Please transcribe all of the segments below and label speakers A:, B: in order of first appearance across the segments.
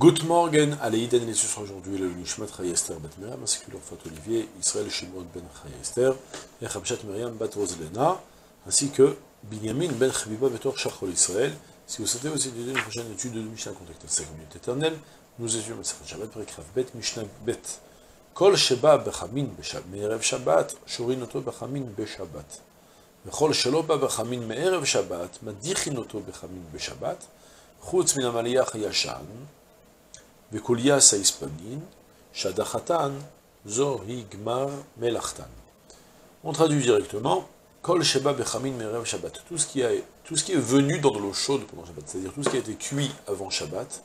A: Good morning, Aleïden et ce aujourd'hui le Nishmat Chayester Bat Miriam, ainsi que leur fat Olivier, Israël Shimon Ben Chayester, et Chabshat Miriam Bat Roselena, ainsi que Binyamin Ben Chabiba Betor Shachol Israël. Si vous souhaitez aussi étudier une prochaine étude de Mishnah contexte de 5 minutes éternelles, nous étudions Masachat Shabbat, Perikrav Bet, Mishnah Bet. Kol Sheba Bechamin Me'erev Shabbat, Shorin Oto Bechamin Beshabbat. וכל שלא בא בחמין מערב שבת, מדיחין אותו בחמין בשבת, חוץ מן המליח הישן, On traduit directement Sheba Bechamin Tout ce, qui est, venu dans de l'eau chaude pendant Shabbat, c'est-à-dire tout ce qui a été cuit avant Shabbat,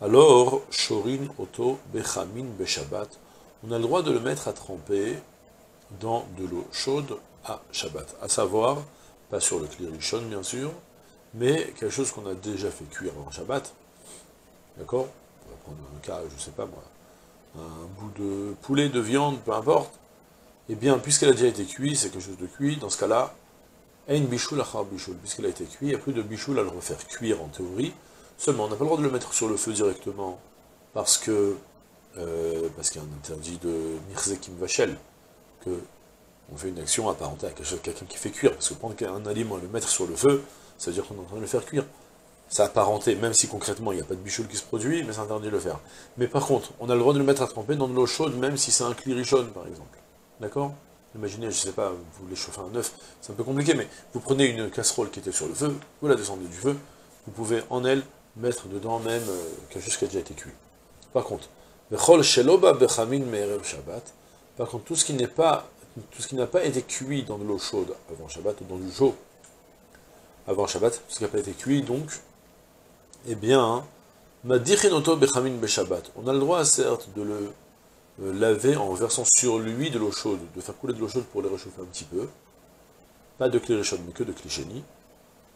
A: alors Shorin Oto Bechamin Beshabbat, on a le droit de le mettre à tremper dans de l'eau chaude à Shabbat. À savoir, pas sur le Klirichon bien sûr, mais quelque chose qu'on a déjà fait cuire avant Shabbat. D'accord? On va prendre un cas, je sais pas moi, un bout de poulet, de viande, peu importe, eh bien, puisqu'elle a déjà été cuite, c'est quelque chose de cuit, dans ce cas-là, une puisqu'elle a été cuite, il n'y a plus de bichoul à le refaire cuire en théorie, seulement on n'a pas le droit de le mettre sur le feu directement, parce que, euh, parce qu'il y a un interdit de mirzekim vachel, que on fait une action apparentée à quelqu'un qui fait cuire, parce que prendre un aliment et le mettre sur le feu, ça veut dire qu'on est en train de le faire cuire. C'est apparenté, même si concrètement il n'y a pas de bichoule qui se produit, mais c'est interdit de le faire. Mais par contre, on a le droit de le mettre à tremper dans de l'eau chaude, même si c'est un clirichon, par exemple. D'accord? Imaginez, je ne sais pas, vous voulez chauffer un œuf, c'est un peu compliqué, mais vous prenez une casserole qui était sur le feu, vous la descendez du feu, vous pouvez en elle mettre dedans même euh, quelque chose qui a déjà été cuit. Par contre, par contre, tout ce qui n'est pas tout ce qui n'a pas été cuit dans de l'eau chaude avant Shabbat, ou dans du chaud avant Shabbat, tout ce qui n'a pas été cuit, donc, eh bien, beshabbat. On a le droit, certes, de le euh, laver en versant sur lui de l'eau chaude, de faire couler de l'eau chaude pour le réchauffer un petit peu. Pas de klirishon, mais que de klisheni.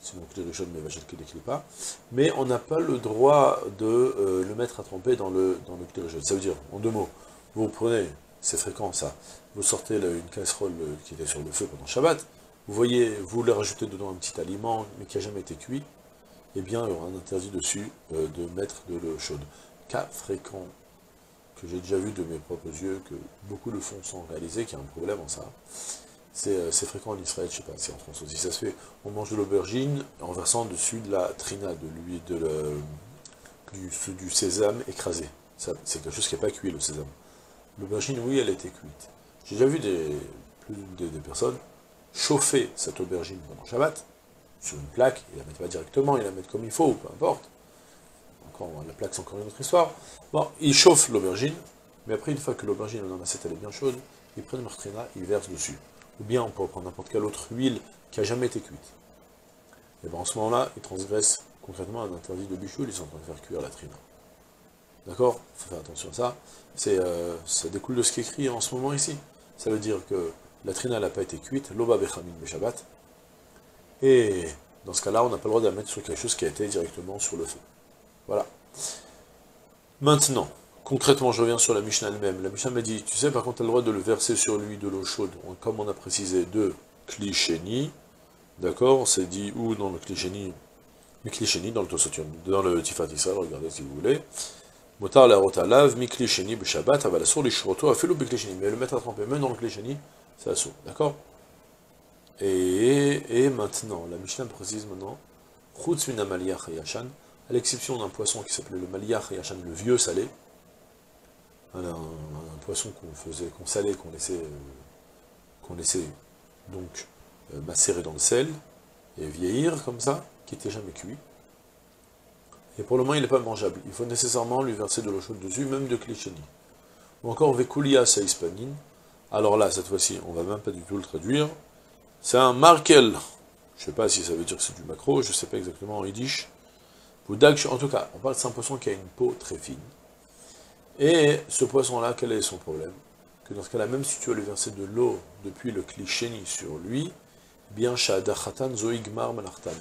A: Sinon, klirishon, mais vachel que pas. Mais on n'a pas le droit de euh, le mettre à tremper dans le, dans le Ça veut dire, en deux mots, vous prenez c'est fréquent ça. Vous sortez une casserole qui était sur le feu pendant Shabbat, vous voyez, vous le rajoutez dedans un petit aliment, mais qui n'a jamais été cuit, eh bien, il y aura un interdit dessus euh, de mettre de l'eau chaude. Cas fréquent, que j'ai déjà vu de mes propres yeux, que beaucoup le font sans réaliser qu'il y a un problème en ça. Euh, c'est fréquent en Israël, je sais pas, c'est en France aussi, ça se fait. On mange de l'aubergine en versant dessus de la trina, de l'huile, de du, sésame écrasé. C'est quelque chose qui n'est pas cuit, le sésame. L'aubergine, oui, elle été cuite. J'ai déjà vu des, des, personnes chauffer cette aubergine pendant Shabbat, sur une plaque, et la mettent pas directement, ils la mettent comme il faut, peu importe. Encore, la plaque, c'est encore une autre histoire. Bon, ils chauffent l'aubergine, mais après, une fois que l'aubergine dans l'assiette elle est bien chaude, ils prennent martrina, ils versent dessus. Ou bien on peut prendre n'importe quelle autre huile qui a jamais été cuite. Et bien en ce moment-là, ils transgressent concrètement un interdit de bichoul, ils sont en train de faire cuire la trina. D'accord? Il faut faire attention à ça. Euh, ça découle de ce qui est écrit en ce moment ici. Ça veut dire que la trina n'a pas été cuite, l'oba bechamin beshabbat. Et dans ce cas-là, on n'a pas le droit de la mettre sur quelque chose qui a été directement sur le feu. Voilà. Maintenant, concrètement, je reviens sur la Mishnah elle-même. La Mishnah m'a dit, tu sais, par contre, tu as le droit de le verser sur lui de l'eau chaude, comme on a précisé, de clicheni. D'accord C'est dit où dans le clicheni Mais clicheni dans le Tosotium, dans le Tifat Israël, regardez si vous voulez. Motar la rotalav, mikli sheni b'shabbat, aval asur lishroto, afelu b'kli sheni. Mais le mettre à tremper, même dans le kli sheni, c'est assour, d'accord? Et, et maintenant, la Mishnah précise maintenant, à l'exception d'un poisson qui s'appelait le maliyach yashan, le vieux salé, un, poisson qu'on faisait, qu'on salait, qu'on laissait, euh, qu'on laissait donc euh, macérer dans le sel, et vieillir comme ça, qui n'était jamais cuit, et pour le moment il n'est pas mangeable. Il faut nécessairement lui verser de l'eau chaude dessus, même de klicheni. Ou encore vekulia saispanin. Alors là, cette fois-ci, on va même pas du tout le traduire. C'est un markel. Je ne sais pas si ça veut dire que c'est du macro, je ne sais pas exactement en yiddish. En tout cas, on parle de poisson qui a une peau très fine. Et ce poisson-là, quel est son problème? Que dans ce cas-là, même si tu veux lui verser de l'eau depuis le klicheni sur lui, eh bien, shadachatan zoigmar malartan.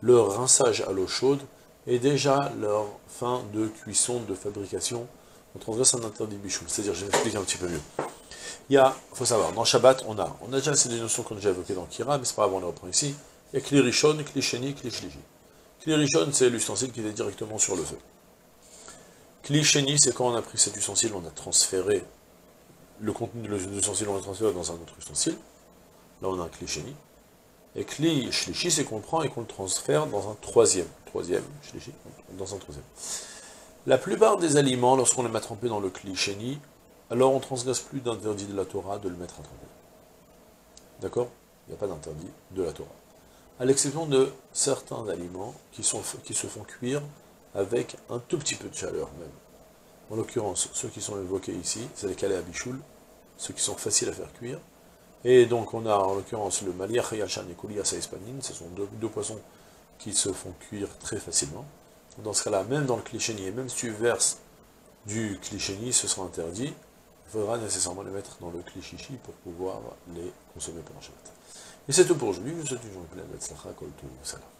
A: Le rinçage à l'eau chaude et déjà leur fin de cuisson, de fabrication, on transgresse un interdit bichou. C'est-à-dire, je vais m'expliquer un petit peu mieux. Il y a, faut savoir, dans Shabbat, on a, on a déjà ces des notions qu'on a déjà évoquées dans Kira, mais c'est pas grave, on les reprend ici. Il y a Kli Rishon, Kli Sheni, Kli. Kli c'est l'ustensile qui est directement sur le feu. Cliché c'est quand on a pris cet ustensile, on a transféré le contenu de l'ustensile, on l'a transféré dans un autre ustensile. Là, on a un cliché Et kli c'est qu'on prend et qu'on le transfère dans un troisième. Troisième, shlishi, dans un troisième. La plupart des aliments, lorsqu'on les met trempés dans le kli alors on ne transgresse plus d'interdit de la Torah de le mettre à tremper. D'accord? Il n'y a pas d'interdit de la Torah. À l'exception de certains aliments qui, se font cuire avec un tout petit peu de chaleur même. En l'occurrence, ceux qui sont évoqués ici, c'est les calais à ceux qui sont faciles à faire cuire. Et donc on a en l'occurrence le maliach yachan et kuliasa hispanine, ce sont deux, poissons qui se font cuire très facilement. Dans ce cas-là, même dans le clichéni, et même si tu verses du clichéni, ce sera interdit. Il faudra nécessairement les mettre dans le clichichi pour pouvoir les consommer pendant Shabbat. Et c'est tout pour aujourd'hui. Je vous souhaite une journée pleine de tzlacha, salam.